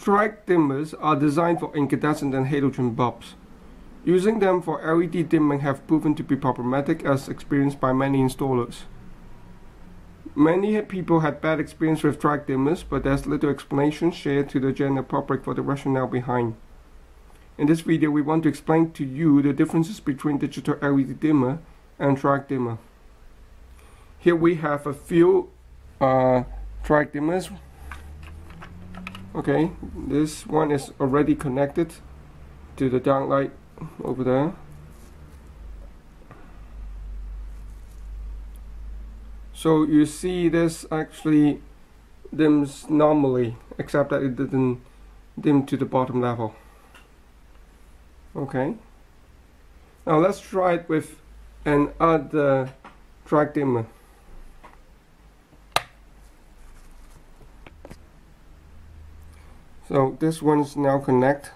TRIAC dimmers are designed for incandescent and halogen bulbs. Using them for LED dimming have proven to be problematic as experienced by many installers. Many people had bad experience with TRIAC dimmers, but there's little explanation shared to the general public for the rationale behind. In this video, we want to explain to you the differences between digital LED dimmer and TRIAC dimmer. Here we have a few uh, TRIAC dimmers. Okay, this one is already connected to the downlight over there. So you see this actually dims normally, except that it didn't dim to the bottom level. Okay. Now let's try it with another TRIAC dimmer. So this one is now connect.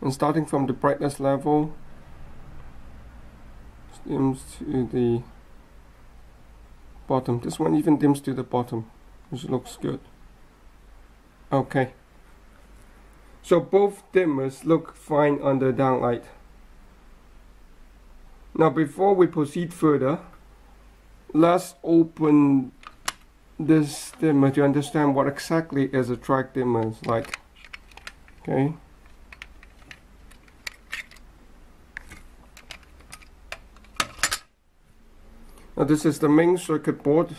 And starting from the brightness level dims to the bottom. This one even dims to the bottom which looks good. Okay. So both dimmers look fine the downlight. Now before we proceed further let's open this dimmer to understand what exactly is a TRIAC dimmer like okay Now this is the main circuit board.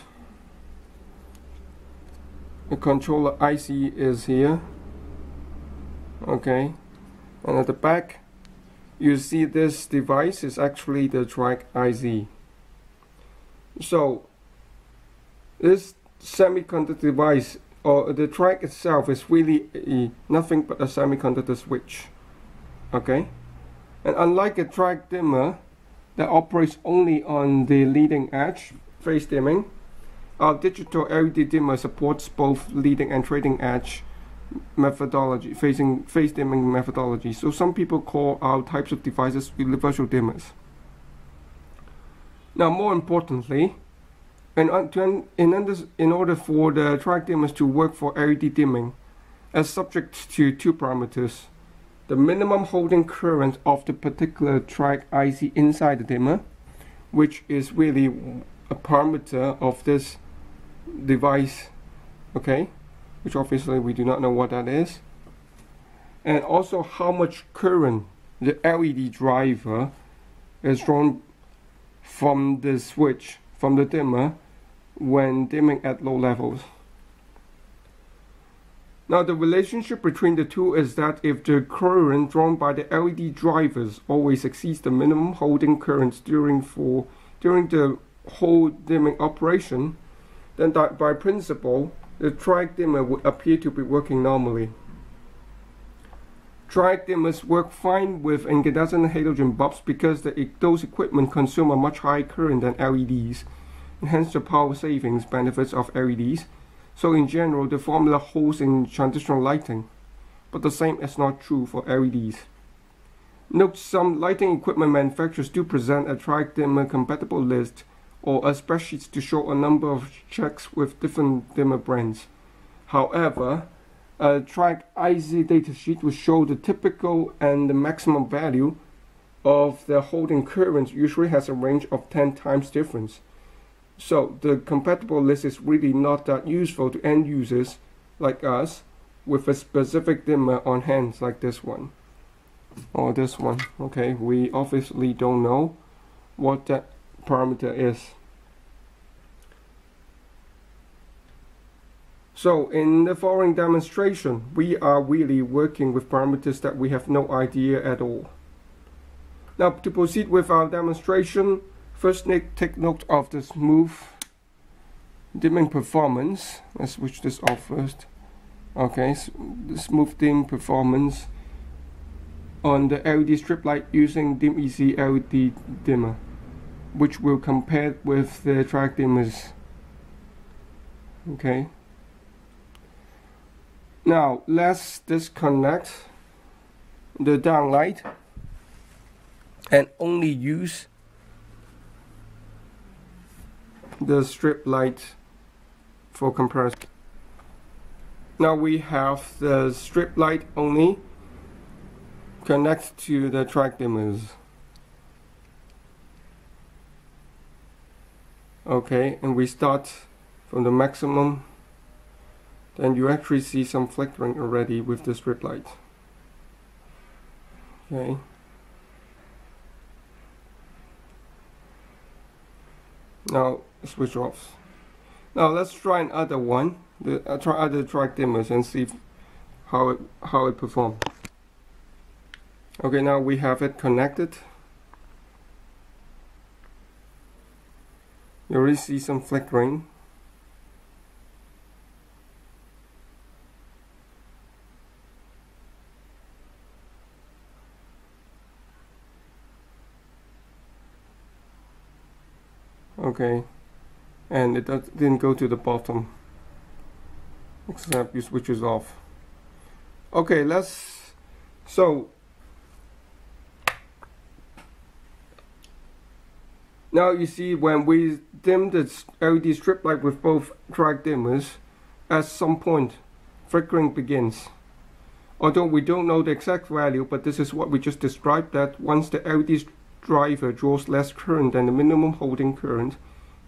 The controller IC is here. Okay. And at the back, you see this device is actually the TRIAC IC. So, this semiconductor device or the TRIAC itself is really a, nothing but a semiconductor switch. Okay. And unlike a TRIAC dimmer, that operates only on the leading edge phase dimming. Our digital LED dimmer supports both leading and trailing edge methodology, phasing phase dimming methodology. So some people call our types of devices universal dimmers. Now, more importantly, Uh, in, in, in order for the TRIAC dimmers to work for LED dimming, as subject to two parameters, the minimum holding current of the particular TRIAC IC inside the dimmer, which is really a parameter of this device, okay, which obviously we do not know what that is, and also how much current the LED driver is drawn from the switch, from the dimmer, when dimming at low levels. Now the relationship between the two is that if the current drawn by the LED drivers always exceeds the minimum holding currents during for during the whole dimming operation, then that by principle the TRIAC dimmer would appear to be working normally. TRIAC dimmers work fine with incandescent halogen bulbs because the, those equipment consume a much higher current than LEDs, hence the power savings benefits of LEDs so in general, the formula holds in traditional lighting, but the same is not true for LEDs. Note some lighting equipment manufacturers do present a TRIAC dimmer compatible list or a spreadsheet to show a number of checks with different dimmer brands. However, a TRIAC IC datasheet will show the typical and the maximum value of the holding current usually has a range of 10 times difference. So the compatible list is really not that useful to end users like us with a specific dimmer on hand like this one or this one. Okay, we obviously don't know what that parameter is. So in the following demonstration, we are really working with parameters that we have no idea at all. Now to proceed with our demonstration, First, take note of the smooth dimming performance. Let's switch this off first. Okay, so the smooth dim performance on the LED strip light using DIMEZE LED dimmer, which will compare with the TRIAC dimmers. Okay. Now let's disconnect the downlight and only use the strip light for comparison. Now we have the strip light only connect to the TRIAC dimmers. Okay, and we start from the maximum then you actually see some flickering already with the strip light. Okay. Now switch off. Now let's try another one. The, uh, try other TRIAC dimmers and see how it how it performs. Okay, now we have it connected. You already see some flickering. okay and it didn't go to the bottom. Except you switches off. Okay let's so now you see when we dim the LED strip light with both TRIAC dimmers at some point flickering begins. Although we don't know the exact value but this is what we just described that once the LED driver draws less current than the minimum holding current,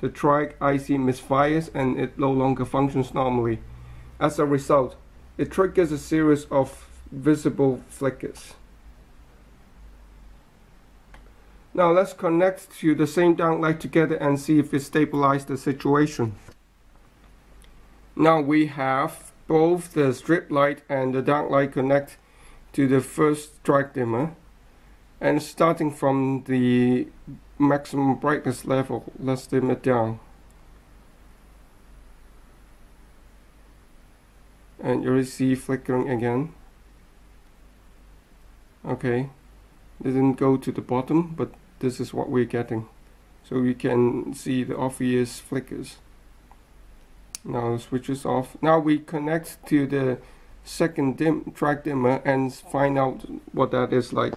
the TRIAC IC misfires and it no longer functions normally. As a result, it triggers a series of visible flickers. Now let's connect to the same downlight together and see if it stabilizes the situation. Now we have both the strip light and the downlight connect to the first TRIAC dimmer and starting from the maximum brightness level. Let's dim it down. And you'll see flickering again. Okay. It didn't go to the bottom but this is what we're getting. So we can see the obvious flickers. Now switches off. Now we connect to the second dim TRIAC dimmer and find out what that is like.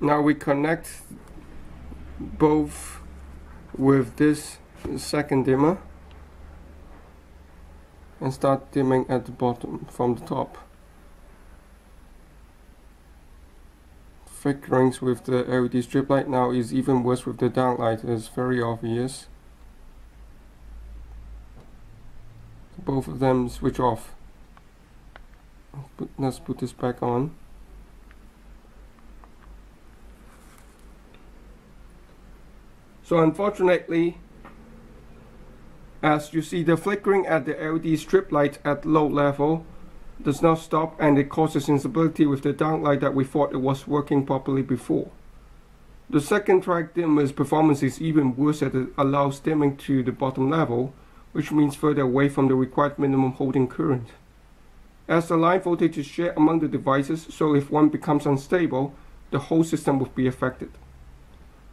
Now we connect both with this second dimmer and start dimming at the bottom from the top. Flickerings with the LED strip light now is even worse with the downlight it's very obvious. Both of them switch off. Let's put this back on So unfortunately, as you see the flickering at the LED strip light at low level does not stop and it causes instability with the downlight that we thought it was working properly before. The second TRIAC dimmer's performance is even worse as it allows dimming to the bottom level, which means further away from the required minimum holding current. As the line voltage is shared among the devices, so if one becomes unstable, the whole system would be affected.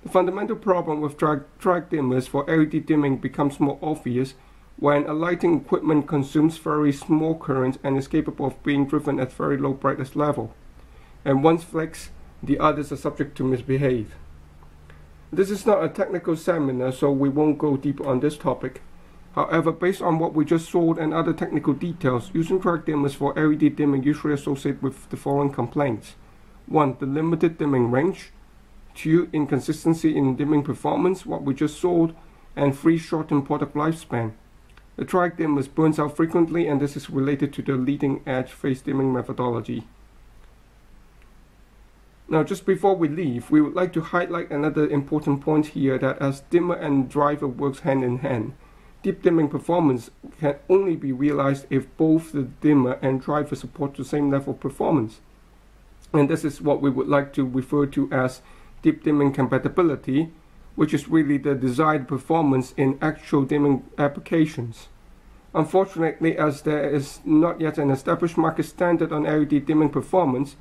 The fundamental problem with TRIAC, TRIAC dimmers for LED dimming becomes more obvious when a lighting equipment consumes very small current and is capable of being driven at very low brightness level. And once flicks, the others are subject to misbehave. This is not a technical seminar, so we won't go deep on this topic. However, based on what we just saw and other technical details, using TRIAC dimmers for LED dimming usually associated with the following complaints. 1. The limited dimming range. 2. Inconsistency in dimming performance, what we just saw, and 3. Shortened product lifespan. The TRIAC dimmers burns out frequently and this is related to the leading edge phase dimming methodology. Now just before we leave, we would like to highlight another important point here that as dimmer and driver works hand in hand, deep dimming performance can only be realized if both the dimmer and driver support the same level of performance. And this is what we would like to refer to as deep dimming compatibility, which is really the desired performance in actual dimming applications. Unfortunately, as there is not yet an established market standard on LED dimming performance,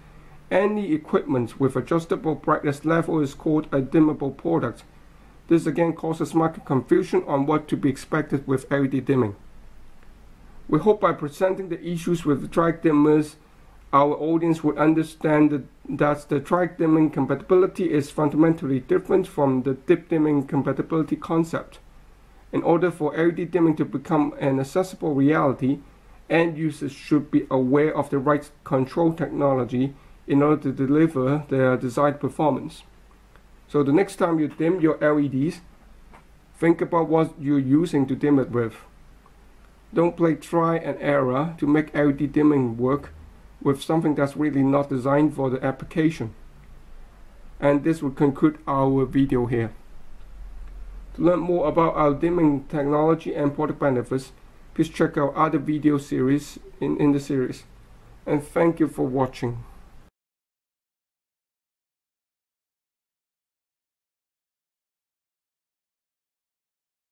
any equipment with adjustable brightness level is called a dimmable product. This again causes market confusion on what to be expected with LED dimming. We hope by presenting the issues with TRIAC dimmers our audience would understand that, the TRIAC dimming compatibility is fundamentally different from the deep dimming compatibility concept. In order for LED dimming to become an accessible reality, end users should be aware of the right control technology in order to deliver their desired performance. So the next time you dim your LEDs, think about what you're using to dim it with. Don't play try and error to make LED dimming work with something that's really not designed for the application. And this will conclude our video here. To learn more about our dimming technology and product benefits, please check out other video series in, in the series. And thank you for watching.